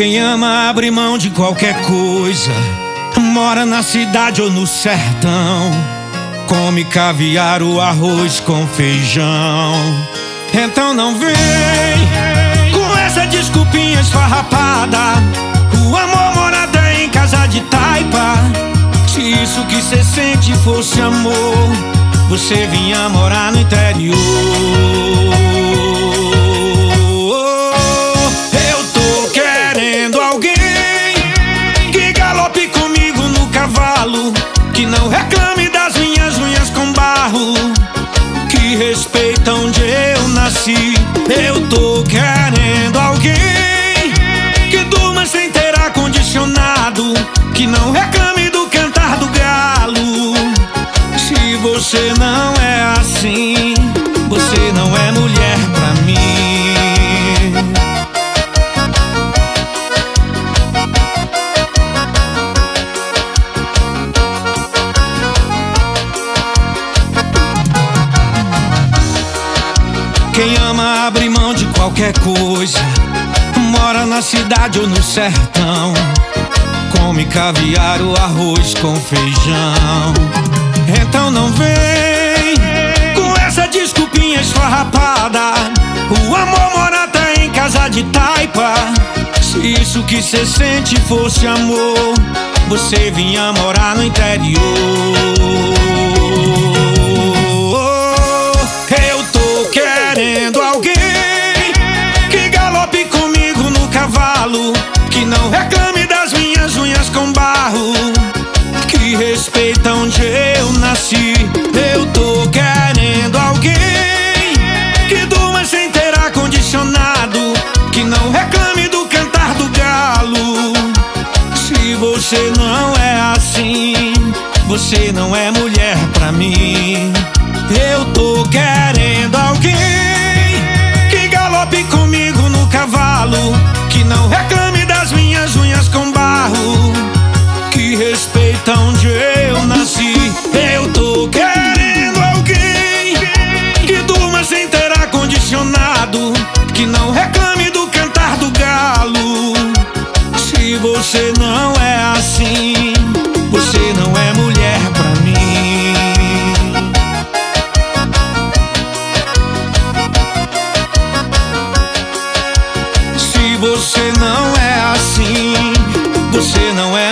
Quem ama abre mão de qualquer coisa. Mora na cidade ou no sertão. Come caviar, o arroz com feijão. Então não vem com essa desculpinha esfarrapada. O amor mora até em casa de taipa. Se isso que cê sente fosse amor, você vinha morar no interior. Respeita onde eu nasci. Eu tô querendo alguém que durma sem ter ar-condicionado, que não reclame do cantar do galo. Se você não é assim, você não é mulher Quem ama abre mão de qualquer coisa. Mora na cidade ou no sertão. Come caviar, o arroz com feijão. Então não vem com essa desculpinha esfarrapada. O amor mora até em casa de taipa. Se isso que cê sente fosse amor, você vinha morar no interior. Cavalo, que não reclame das minhas unhas com barro, que respeita onde eu nasci. Eu tô querendo alguém que durma sem ter ar-condicionado, que não reclame do cantar do galo. Se você não é assim, você não é mulher pra mim. Eu tô querendo alguém respeita onde eu nasci. Eu tô querendo alguém que durma sem ter ar-condicionado, que não reclame do cantar do galo. Se você não é assim, você não é mulher pra mim. Se você não é assim, você não é.